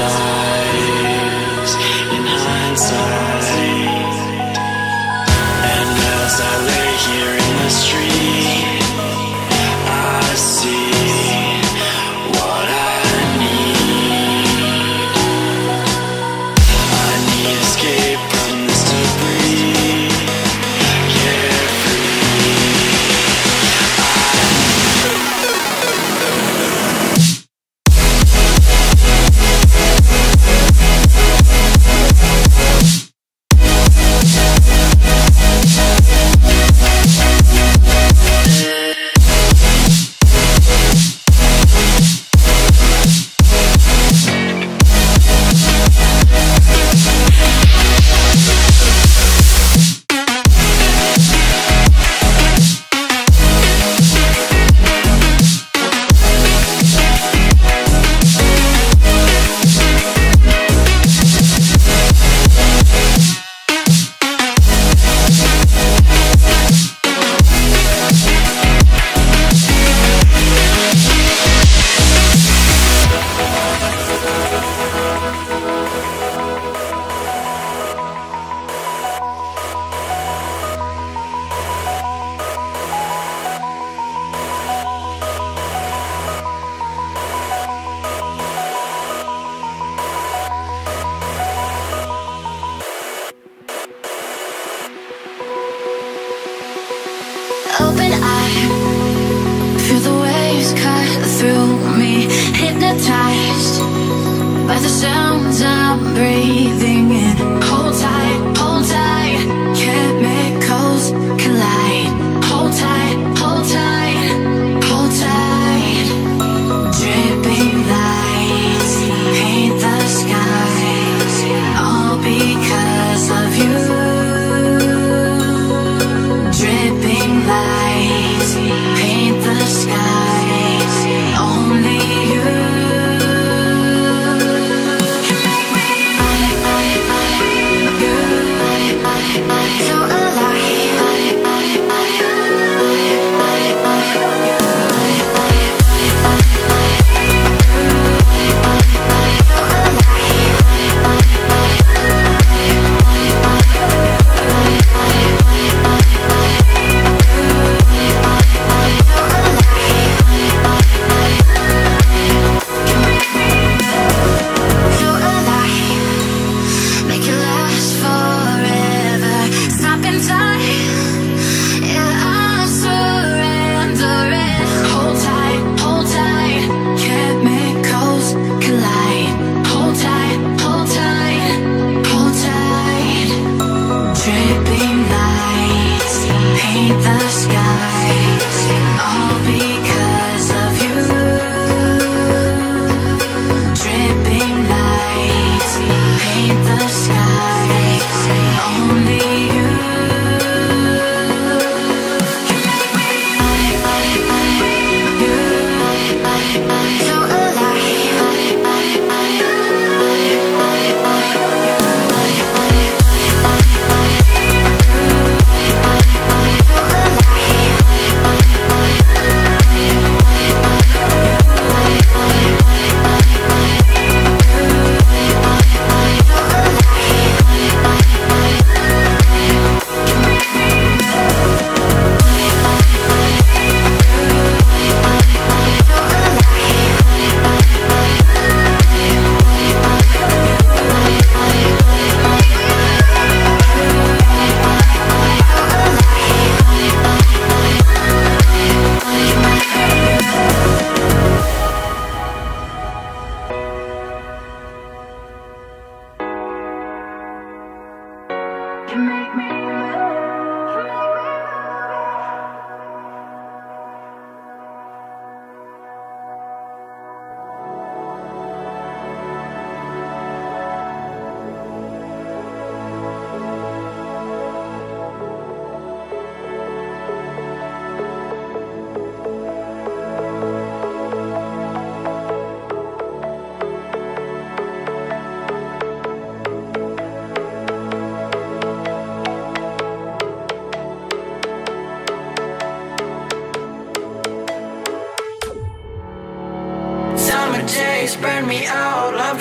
lies in hindsight. hypnotized by the sounds I'm breathing in.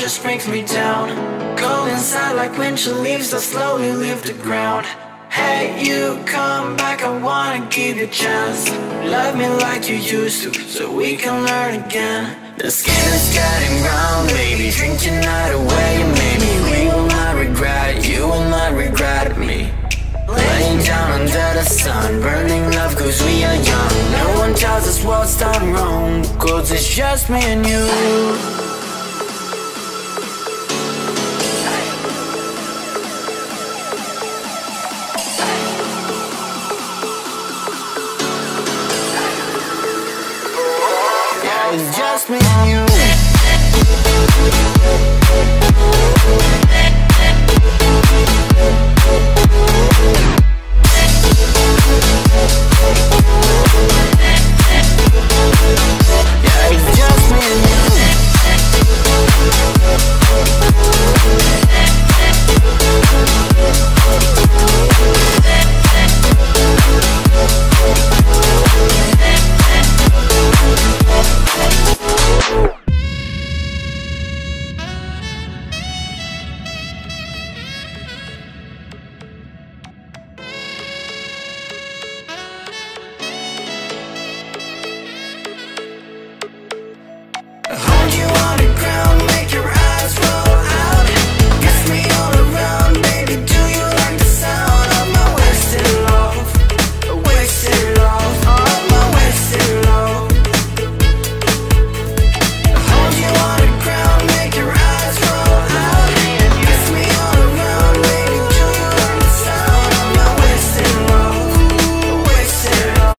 Just brings me down. Go inside like when winter leaves that slowly leave the ground. Hey, you come back, I wanna give you a chance. Love me like you used to, so we can learn again. The skin is getting brown, baby. Drink your night away, maybe we will not regret it. You will not regret me. Laying down under the sun, burning love cause we are young. No one tells us what's done wrong, cause and it's just me and you.